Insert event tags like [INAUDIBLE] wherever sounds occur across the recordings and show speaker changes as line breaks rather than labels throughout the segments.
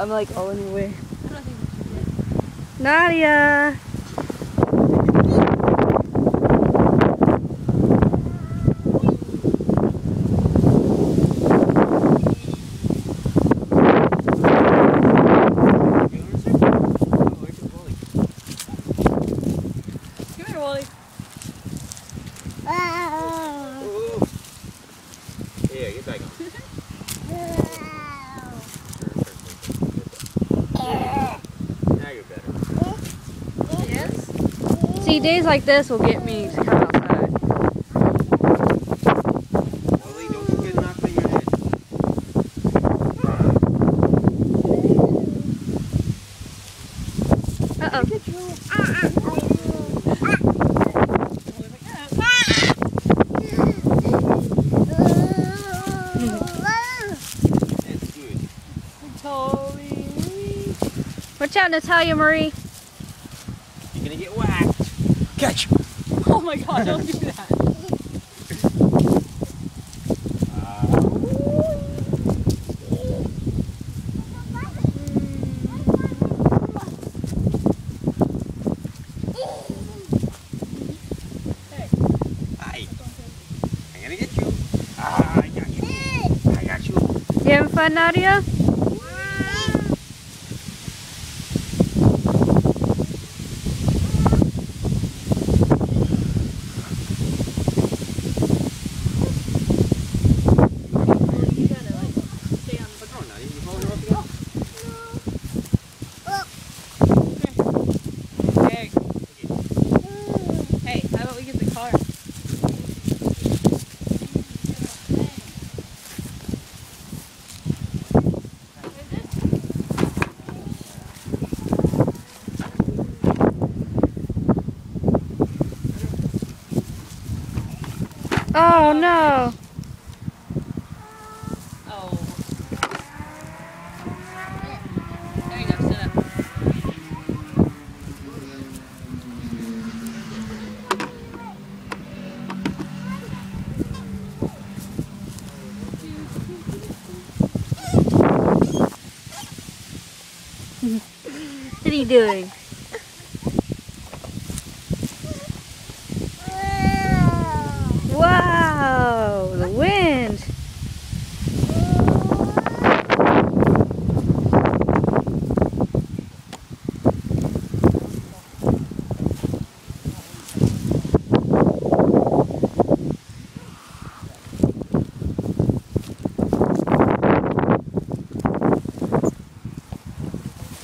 I'm like all in your way.
I don't think we
Nadia!
Come here, Wally.
Yeah, get back on. [LAUGHS] Now you're better.
Yes.
See, days like this will get me to come outside.
Ollie, don't get knocked on your head.
Uh-oh.
It's good.
Toby.
Watch out, Natalia Marie.
Catch.
Oh my god, don't do that.
I'm gonna get you. Ah, I got you. I got you.
You having fun, Nadia?
You gotta like stay on
What's wrong now? You holding her up again?
Hey. Hey, how about we get the car?
Oh, no.
Oh.
What are you doing? Wow, the wind.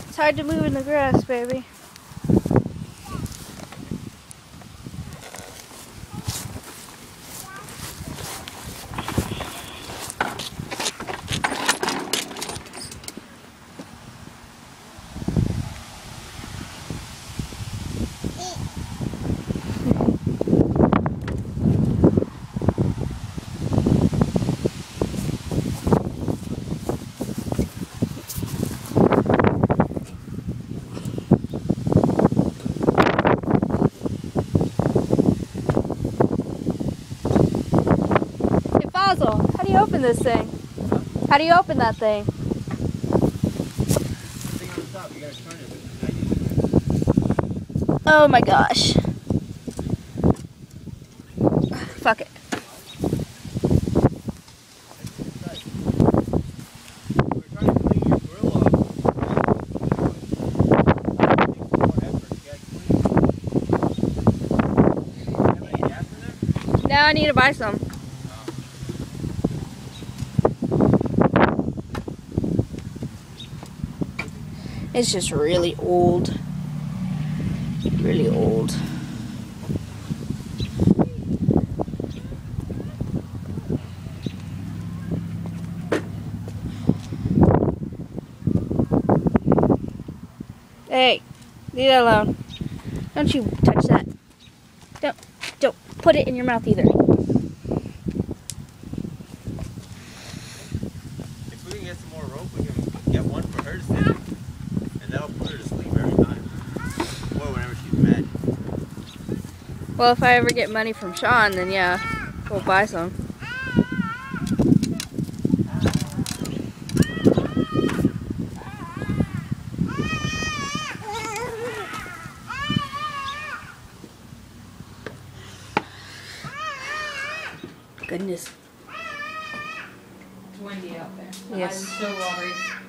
It's hard to move in the grass, baby. Hey, Fossil, how do you open this thing? How do you open that thing? Oh my gosh. Fuck it. Now I need to buy some. It's just really old. Really old. Hey, leave that alone. Don't you touch that. Don't, don't put it in your mouth either.
If we can get some more rope, we can get one for her to sit They'll put her to sleep every time. Or whenever she's mad.
Well, if I ever get money from Sean, then yeah, we'll buy some. Goodness.
It's windy out there.
Yes.
I'm so worried.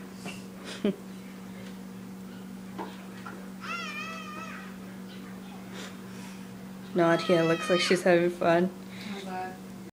Nadia looks like she's having fun.